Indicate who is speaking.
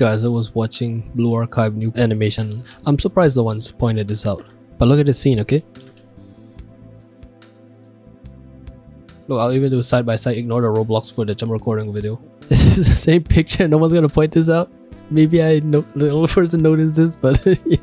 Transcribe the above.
Speaker 1: Guys, I was watching Blue Archive new animation. I'm surprised the ones pointed this out. But look at the scene, okay? Look, I'll even do side by side. Ignore the Roblox footage. I'm recording video. This is the same picture. No one's gonna point this out. Maybe I know the only person notices, but yeah.